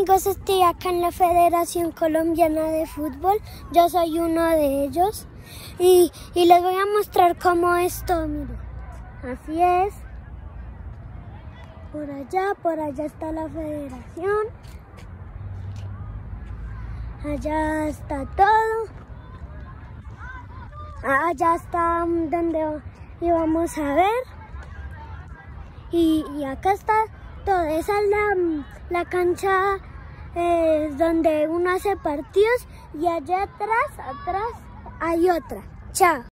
amigos, estoy acá en la Federación Colombiana de Fútbol. Yo soy uno de ellos. Y, y les voy a mostrar cómo es todo, miren. Así es. Por allá, por allá está la federación. Allá está todo. Allá está donde íbamos a ver. Y acá está todo. Esa es la, la cancha eh, donde uno hace partidos. Y allá atrás, atrás, hay otra. Chao.